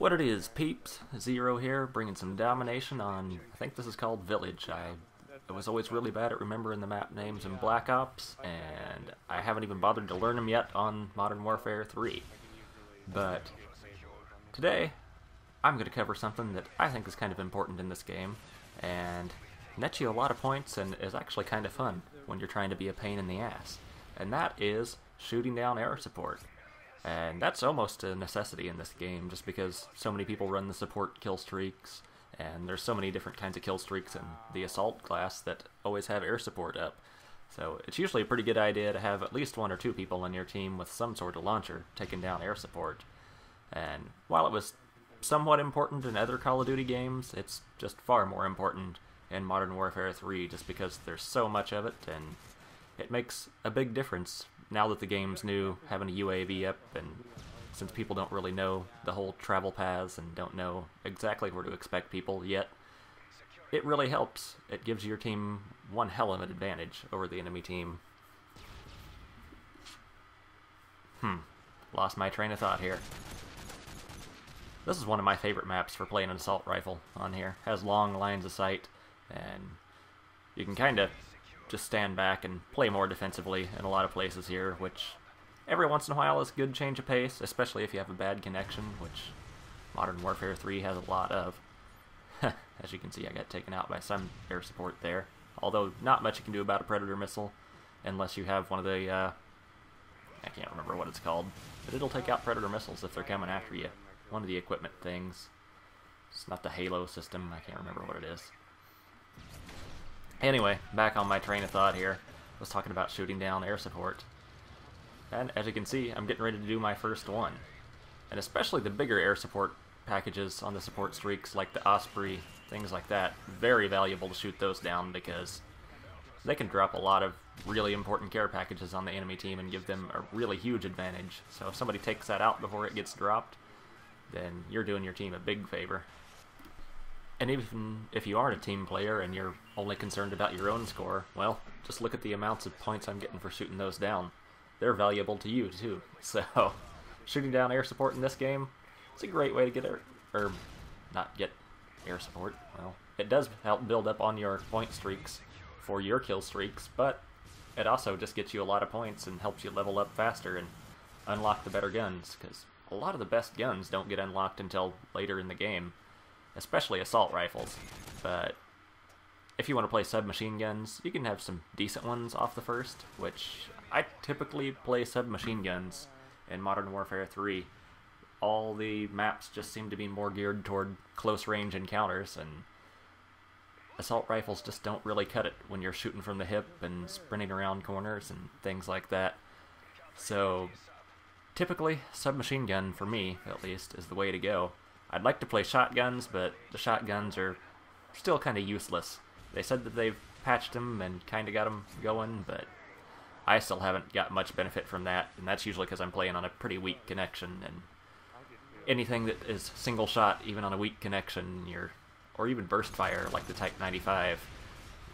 What it is, peeps, Xero here, bringing some domination on, I think this is called Village. I, I was always really bad at remembering the map names in Black Ops, and I haven't even bothered to learn them yet on Modern Warfare 3. But today, I'm going to cover something that I think is kind of important in this game, and nets you a lot of points and is actually kind of fun when you're trying to be a pain in the ass. And that is shooting down air support. And that's almost a necessity in this game, just because so many people run the support kill streaks, and there's so many different kinds of kill streaks in the assault class that always have air support up. So it's usually a pretty good idea to have at least one or two people on your team with some sort of launcher taking down air support. And while it was somewhat important in other Call of Duty games, it's just far more important in Modern Warfare 3 just because there's so much of it and it makes a big difference now that the game's new, having a UAV up, and since people don't really know the whole travel paths and don't know exactly where to expect people yet, it really helps. It gives your team one hell of an advantage over the enemy team. Hmm, lost my train of thought here. This is one of my favorite maps for playing an assault rifle on here. Has long lines of sight, and you can kind of just stand back and play more defensively in a lot of places here, which every once in a while is a good change of pace, especially if you have a bad connection, which Modern Warfare 3 has a lot of. As you can see, I got taken out by some air support there. Although, not much you can do about a Predator missile, unless you have one of the, uh, I can't remember what it's called, but it'll take out Predator missiles if they're coming after you. One of the equipment things. It's not the Halo system, I can't remember what it is. Anyway, back on my train of thought here. I was talking about shooting down air support. And as you can see, I'm getting ready to do my first one. And especially the bigger air support packages on the support streaks, like the Osprey, things like that, very valuable to shoot those down because they can drop a lot of really important care packages on the enemy team and give them a really huge advantage. So if somebody takes that out before it gets dropped, then you're doing your team a big favor. And even if you aren't a team player and you're only concerned about your own score, well, just look at the amounts of points I'm getting for shooting those down. They're valuable to you, too. So, shooting down air support in this game, it's a great way to get air, or not get air support. Well, it does help build up on your point streaks for your kill streaks, but it also just gets you a lot of points and helps you level up faster and unlock the better guns, because a lot of the best guns don't get unlocked until later in the game especially assault rifles. But if you want to play submachine guns, you can have some decent ones off the first, which I typically play submachine guns in Modern Warfare 3. All the maps just seem to be more geared toward close range encounters, and assault rifles just don't really cut it when you're shooting from the hip and sprinting around corners and things like that. So, typically, submachine gun, for me at least, is the way to go. I'd like to play shotguns, but the shotguns are still kind of useless. They said that they've patched them and kind of got them going, but I still haven't got much benefit from that, and that's usually because I'm playing on a pretty weak connection, and anything that is single shot, even on a weak connection, you're, or even burst fire like the Type 95,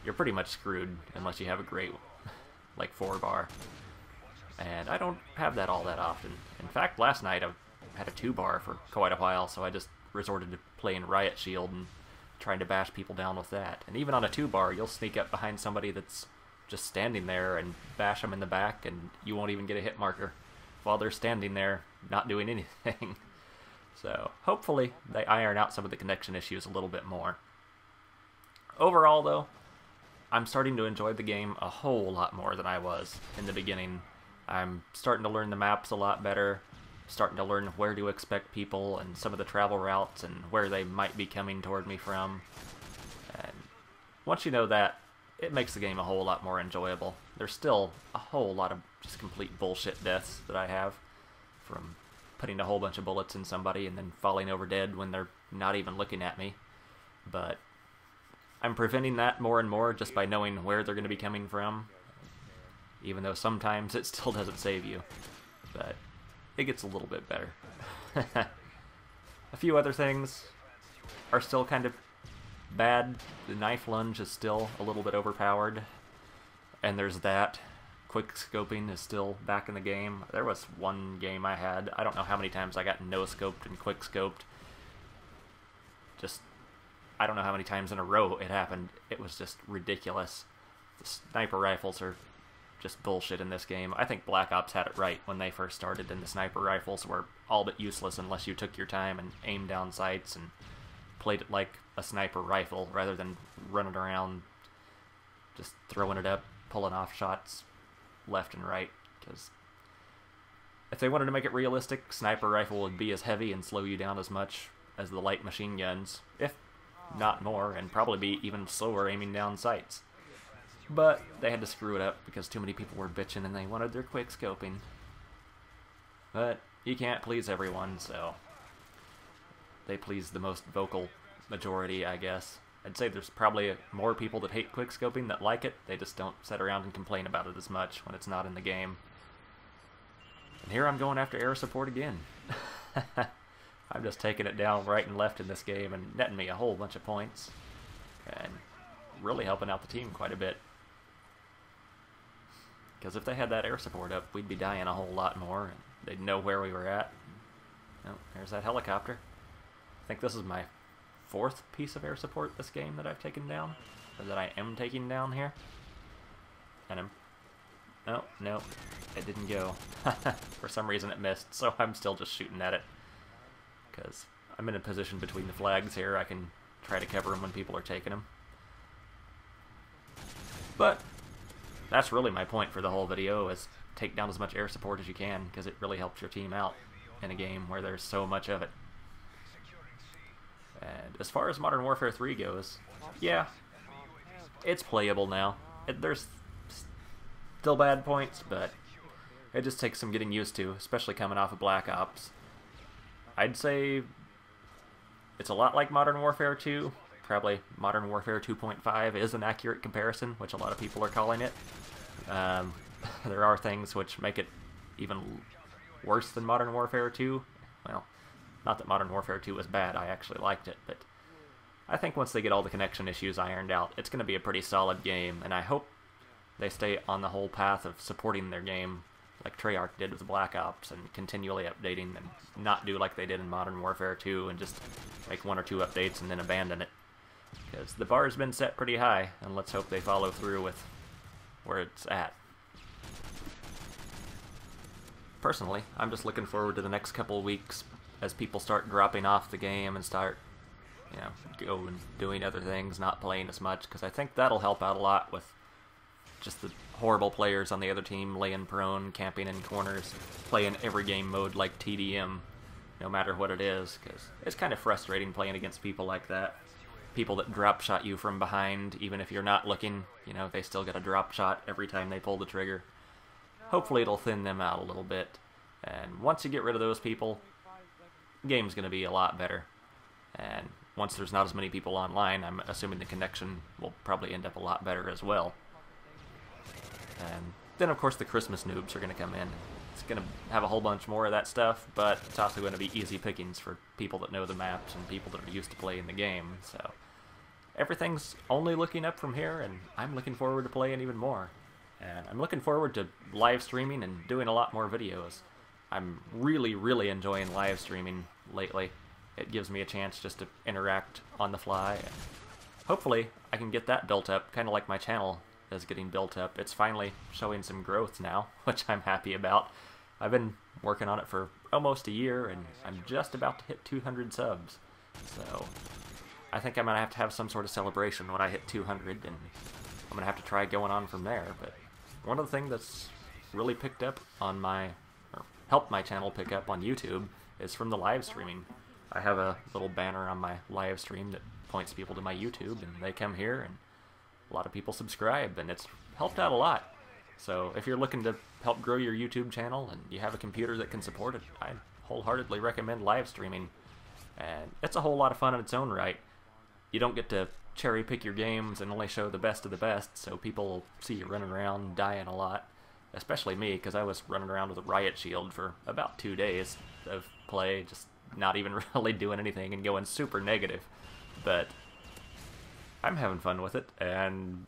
you're pretty much screwed unless you have a great, like, 4 bar. And I don't have that all that often. In fact, last night I had a two bar for quite a while, so I just resorted to playing Riot Shield and trying to bash people down with that. And even on a two bar, you'll sneak up behind somebody that's just standing there and bash them in the back, and you won't even get a hit marker while they're standing there not doing anything. so hopefully they iron out some of the connection issues a little bit more. Overall, though, I'm starting to enjoy the game a whole lot more than I was in the beginning. I'm starting to learn the maps a lot better starting to learn where to expect people and some of the travel routes and where they might be coming toward me from. And once you know that, it makes the game a whole lot more enjoyable. There's still a whole lot of just complete bullshit deaths that I have from putting a whole bunch of bullets in somebody and then falling over dead when they're not even looking at me. But I'm preventing that more and more just by knowing where they're going to be coming from, even though sometimes it still doesn't save you. But it gets a little bit better. a few other things are still kind of bad. The knife lunge is still a little bit overpowered. And there's that. Quick scoping is still back in the game. There was one game I had, I don't know how many times I got no scoped and quick scoped, just I don't know how many times in a row it happened. It was just ridiculous. The sniper rifles are just bullshit in this game. I think Black Ops had it right when they first started, and the sniper rifles were all but useless unless you took your time and aimed down sights and played it like a sniper rifle rather than running around just throwing it up, pulling off shots left and right. Because if they wanted to make it realistic, sniper rifle would be as heavy and slow you down as much as the light machine guns, if not more, and probably be even slower aiming down sights. But they had to screw it up because too many people were bitching and they wanted their quick scoping. But you can't please everyone, so they please the most vocal majority, I guess. I'd say there's probably more people that hate quick scoping that like it. They just don't sit around and complain about it as much when it's not in the game. And here I'm going after air support again. I'm just taking it down right and left in this game and netting me a whole bunch of points. And really helping out the team quite a bit. Because if they had that air support up, we'd be dying a whole lot more, and they'd know where we were at. Oh, there's that helicopter. I think this is my fourth piece of air support this game that I've taken down, or that I am taking down here. And I'm... No, no, it didn't go. For some reason it missed, so I'm still just shooting at it. Because I'm in a position between the flags here, I can try to cover them when people are taking them. But that's really my point for the whole video is take down as much air support as you can because it really helps your team out in a game where there's so much of it. And as far as Modern Warfare 3 goes, yeah, it's playable now. It, there's still bad points, but it just takes some getting used to, especially coming off of Black Ops. I'd say it's a lot like Modern Warfare 2, probably Modern Warfare 2.5 is an accurate comparison, which a lot of people are calling it. Um, there are things which make it even worse than Modern Warfare 2. Well, not that Modern Warfare 2 was bad, I actually liked it, but I think once they get all the connection issues ironed out, it's going to be a pretty solid game, and I hope they stay on the whole path of supporting their game like Treyarch did with Black Ops and continually updating and not do like they did in Modern Warfare 2 and just make one or two updates and then abandon it. The bar's been set pretty high, and let's hope they follow through with where it's at. Personally, I'm just looking forward to the next couple weeks as people start dropping off the game and start, you know, going doing other things, not playing as much, because I think that'll help out a lot with just the horrible players on the other team laying prone, camping in corners, playing every game mode like TDM, no matter what it is, because it's kind of frustrating playing against people like that. People that drop shot you from behind, even if you're not looking, you know, they still get a drop shot every time they pull the trigger. Hopefully it'll thin them out a little bit. And once you get rid of those people, game's going to be a lot better. And once there's not as many people online, I'm assuming the connection will probably end up a lot better as well. And then, of course, the Christmas noobs are going to come in. It's going to have a whole bunch more of that stuff, but it's also going to be easy pickings for people that know the maps and people that are used to playing the game. So everything's only looking up from here, and I'm looking forward to playing even more. And I'm looking forward to live streaming and doing a lot more videos. I'm really, really enjoying live streaming lately. It gives me a chance just to interact on the fly. And hopefully, I can get that built up, kind of like my channel is getting built up. It's finally showing some growth now, which I'm happy about. I've been working on it for almost a year, and I'm just about to hit 200 subs. So I think I'm going to have to have some sort of celebration when I hit 200, and I'm going to have to try going on from there. But one of the things that's really picked up on my, or helped my channel pick up on YouTube is from the live streaming. I have a little banner on my live stream that points people to my YouTube, and they come here, and a lot of people subscribe, and it's helped out a lot. So if you're looking to help grow your YouTube channel and you have a computer that can support it, I wholeheartedly recommend live streaming. And it's a whole lot of fun in its own right. You don't get to cherry pick your games and only show the best of the best, so people see you running around dying a lot. Especially me, because I was running around with a riot shield for about two days of play, just not even really doing anything and going super negative. But I'm having fun with it, and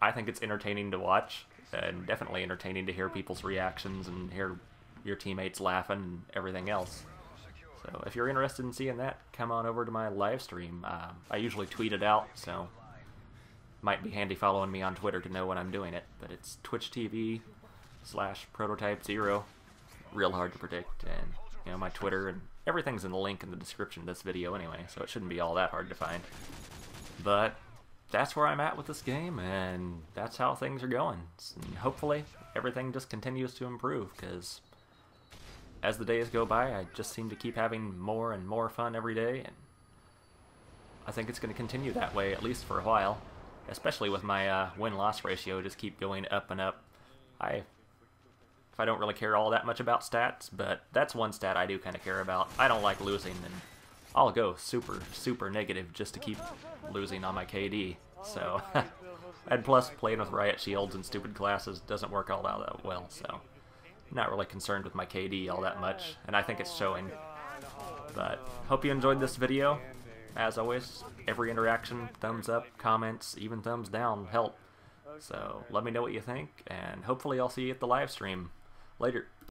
I think it's entertaining to watch, and definitely entertaining to hear people's reactions and hear your teammates laughing and everything else. So if you're interested in seeing that, come on over to my live stream. Uh, I usually tweet it out, so might be handy following me on Twitter to know when I'm doing it. But it's Twitch TV slash Prototype Xero. Real hard to predict, and you know my Twitter and everything's in the link in the description of this video anyway, so it shouldn't be all that hard to find. But that's where I'm at with this game, and that's how things are going. And hopefully, everything just continues to improve, because as the days go by, I just seem to keep having more and more fun every day, and I think it's going to continue that way, at least for a while. Especially with my uh, win-loss ratio just keep going up and up. I if I don't really care all that much about stats, but that's one stat I do kind of care about. I don't like losing, and I'll go super, super negative just to keep losing on my KD. So, and plus, playing with Riot Shields and stupid classes doesn't work all that well, so not really concerned with my KD all that much, and I think it's showing. But, hope you enjoyed this video. As always, every interaction, thumbs up, comments, even thumbs down help. So, let me know what you think, and hopefully I'll see you at the live stream. Later.